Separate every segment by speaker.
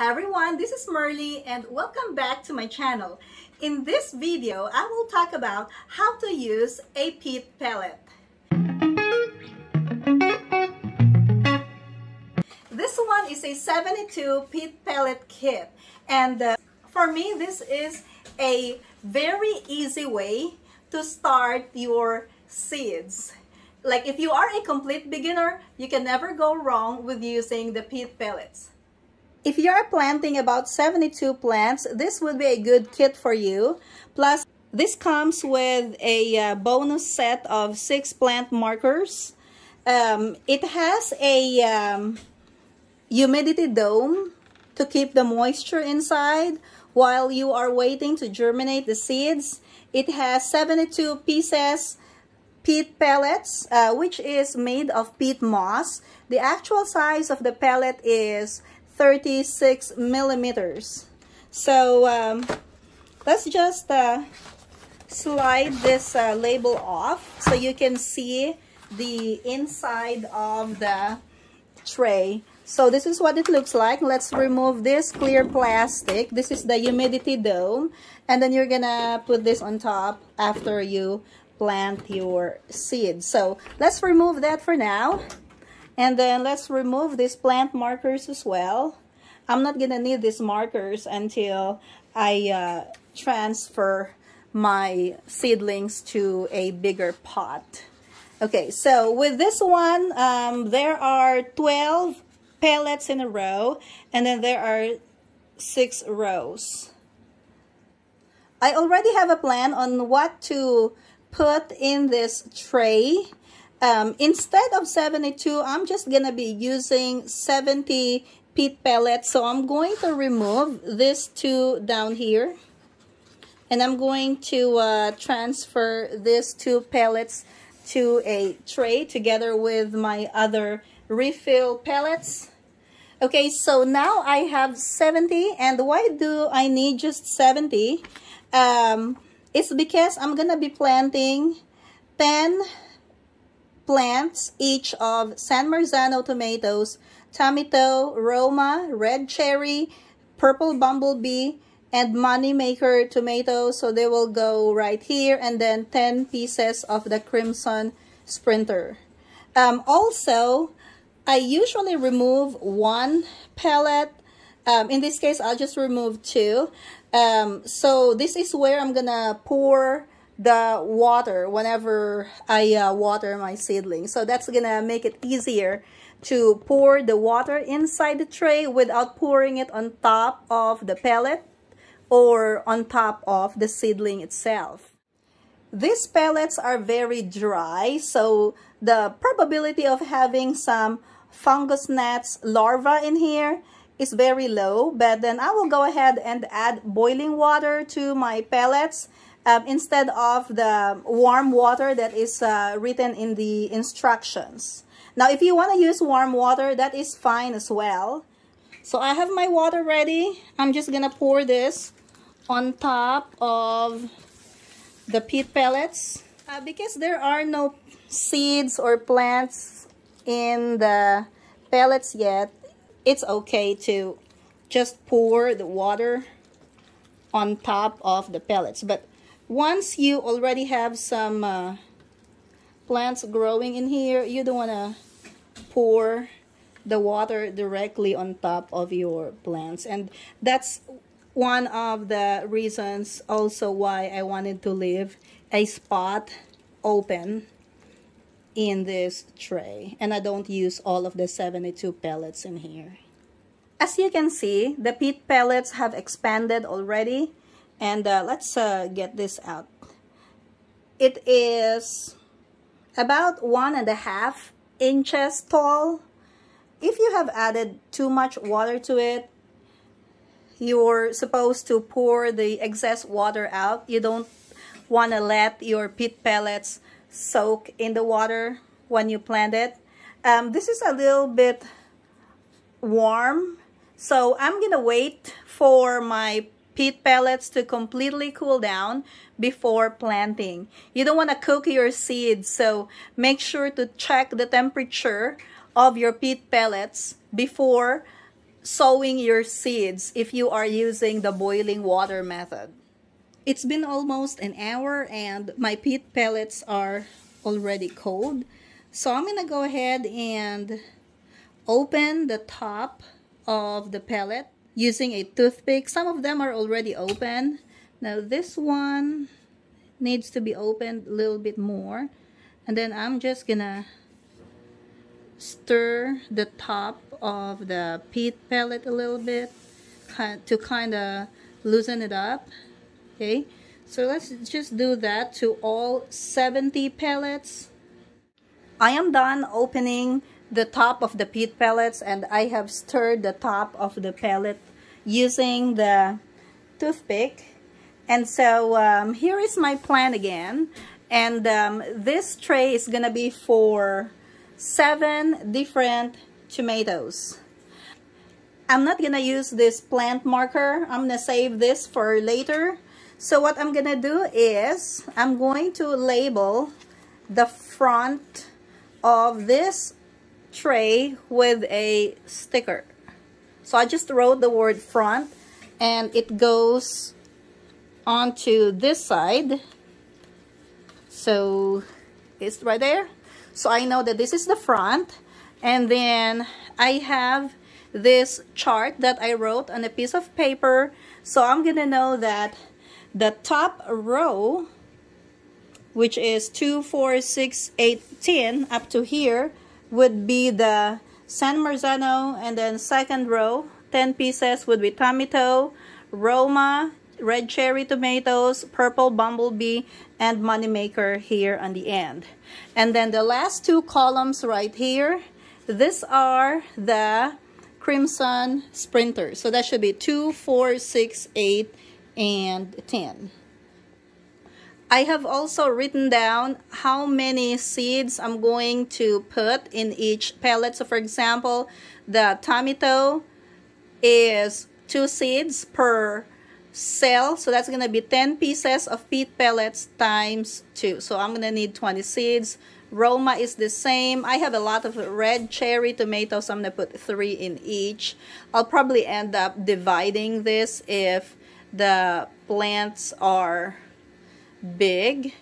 Speaker 1: Hi everyone, this is Merly and welcome back to my channel. In this video, I will talk about how to use a peat pellet. This one is a 72 peat pellet kit and uh, for me this is a very easy way to start your seeds. Like if you are a complete beginner, you can never go wrong with using the peat pellets. If you are planting about 72 plants, this would be a good kit for you. Plus, this comes with a uh, bonus set of six plant markers. Um, it has a um, humidity dome to keep the moisture inside while you are waiting to germinate the seeds. It has 72 pieces peat pellets, uh, which is made of peat moss. The actual size of the pellet is 36 millimeters. So um, let's just uh, slide this uh, label off so you can see the inside of the tray. So this is what it looks like. Let's remove this clear plastic. This is the humidity dome. And then you're gonna put this on top after you plant your seeds. So let's remove that for now. And then let's remove these plant markers as well. I'm not gonna need these markers until I uh, transfer my seedlings to a bigger pot. Okay, so with this one, um, there are 12 pellets in a row, and then there are six rows. I already have a plan on what to put in this tray. Um, instead of 72, I'm just going to be using 70 peat pellets. So I'm going to remove these two down here. And I'm going to uh, transfer these two pellets to a tray together with my other refill pellets. Okay, so now I have 70. And why do I need just 70? Um, it's because I'm going to be planting 10 plants each of San Marzano tomatoes, tomato, Roma, red cherry, purple bumblebee, and moneymaker tomatoes. So they will go right here and then 10 pieces of the crimson sprinter. Um, also, I usually remove one pellet. Um, in this case, I'll just remove two. Um, so this is where I'm gonna pour the water whenever I uh, water my seedlings. So that's gonna make it easier to pour the water inside the tray without pouring it on top of the pellet or on top of the seedling itself. These pellets are very dry, so the probability of having some fungus gnats larvae in here is very low, but then I will go ahead and add boiling water to my pellets um, instead of the warm water that is uh, written in the instructions. Now, if you want to use warm water, that is fine as well. So I have my water ready. I'm just going to pour this on top of the peat pellets. Uh, because there are no seeds or plants in the pellets yet, it's okay to just pour the water on top of the pellets. But once you already have some uh, plants growing in here, you don't want to pour the water directly on top of your plants. And that's one of the reasons also why I wanted to leave a spot open in this tray and I don't use all of the 72 pellets in here. As you can see, the peat pellets have expanded already and uh, let's uh, get this out. It is about one and a half inches tall. If you have added too much water to it, you're supposed to pour the excess water out. You don't want to let your peat pellets soak in the water when you plant it. Um, this is a little bit warm, so I'm going to wait for my peat pellets to completely cool down before planting. You don't want to cook your seeds, so make sure to check the temperature of your peat pellets before sowing your seeds if you are using the boiling water method. It's been almost an hour and my peat pellets are already cold. So I'm going to go ahead and open the top of the pellet using a toothpick. Some of them are already open. Now this one needs to be opened a little bit more. And then I'm just gonna stir the top of the peat pellet a little bit to kind of loosen it up. Okay, so let's just do that to all 70 pellets. I am done opening the top of the peat pellets and I have stirred the top of the pellet using the toothpick. And so um, here is my plan again. And um, this tray is going to be for seven different tomatoes. I'm not going to use this plant marker. I'm going to save this for later. So what I'm going to do is I'm going to label the front of this tray with a sticker. So I just wrote the word front and it goes onto this side. So it's right there. So I know that this is the front. And then I have this chart that I wrote on a piece of paper. So I'm going to know that the top row which is 2, 4, 6, 8, 10 up to here would be the San Marzano and then second row 10 pieces would be tomato, Roma, red cherry tomatoes, purple bumblebee, and moneymaker here on the end. And then the last two columns right here, these are the crimson sprinter. So that should be 2, 4, 6, 8, and 10. I have also written down how many seeds I'm going to put in each pellet. So for example, the tomato is two seeds per cell. So that's going to be 10 pieces of peat pellets times 2. So I'm going to need 20 seeds. Roma is the same. I have a lot of red cherry tomatoes. So I'm going to put 3 in each. I'll probably end up dividing this if the plants are big.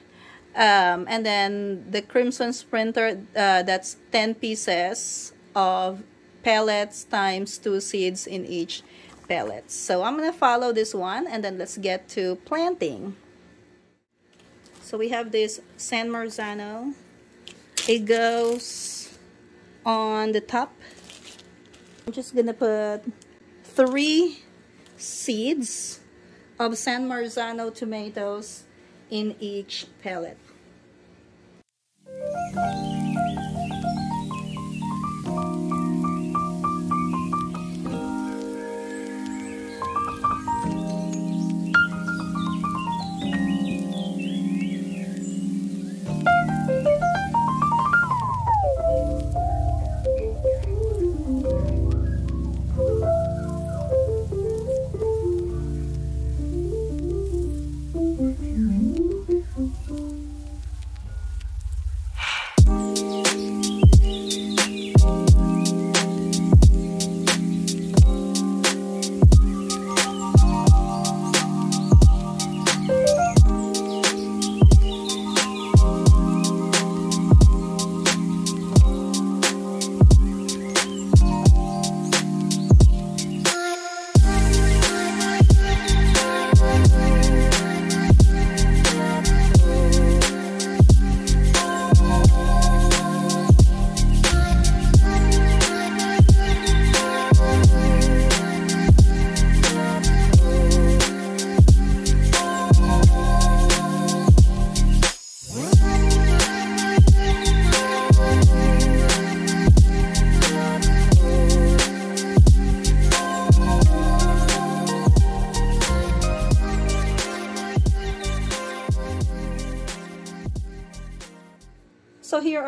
Speaker 1: Um, and then the Crimson Sprinter, uh, that's 10 pieces of pellets times two seeds in each pellet. So I'm going to follow this one and then let's get to planting. So we have this San Marzano. It goes on the top. I'm just going to put three seeds of San Marzano tomatoes in each pellet.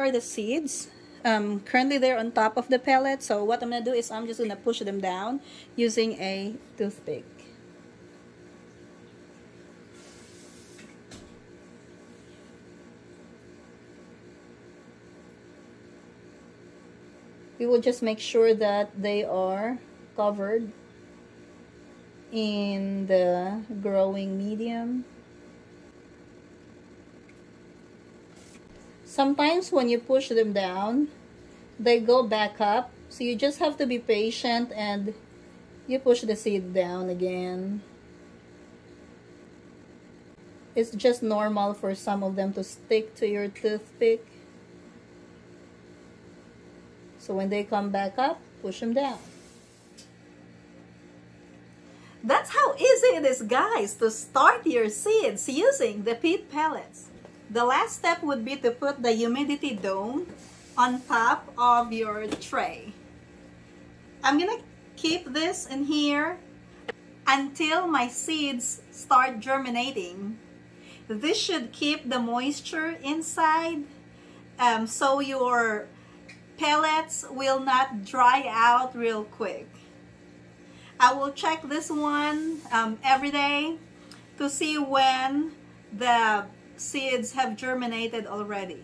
Speaker 1: Are the seeds. Um, currently they're on top of the pellet. So what I'm going to do is I'm just going to push them down using a toothpick. We will just make sure that they are covered in the growing medium. Sometimes when you push them down, they go back up. So you just have to be patient and you push the seed down again. It's just normal for some of them to stick to your toothpick. So when they come back up, push them down. That's how easy it is, guys, to start your seeds using the peat pellets. The last step would be to put the humidity dome on top of your tray. I'm gonna keep this in here until my seeds start germinating. This should keep the moisture inside um, so your pellets will not dry out real quick. I will check this one um, every day to see when the seeds have germinated already.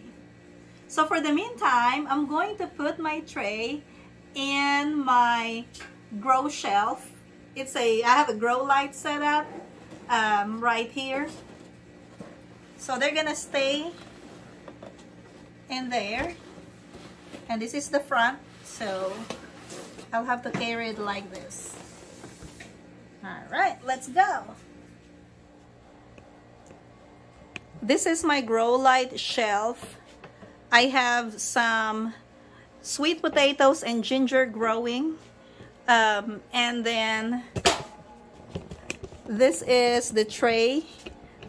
Speaker 1: So for the meantime, I'm going to put my tray in my grow shelf. It's a, I have a grow light set up um, right here. So they're gonna stay in there. And this is the front, so I'll have to carry it like this. All right, let's go. This is my grow light shelf. I have some sweet potatoes and ginger growing. Um, and then this is the tray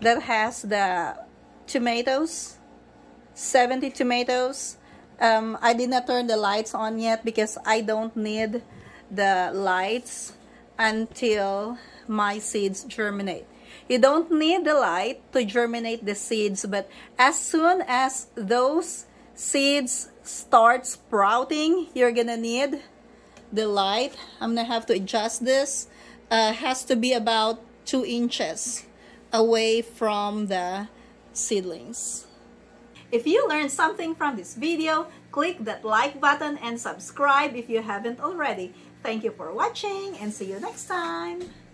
Speaker 1: that has the tomatoes, 70 tomatoes. Um, I did not turn the lights on yet because I don't need the lights until my seeds germinate. You don't need the light to germinate the seeds, but as soon as those seeds start sprouting, you're gonna need the light. I'm gonna have to adjust this. Uh, has to be about two inches away from the seedlings. If you learned something from this video, click that like button and subscribe if you haven't already. Thank you for watching and see you next time.